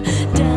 danger.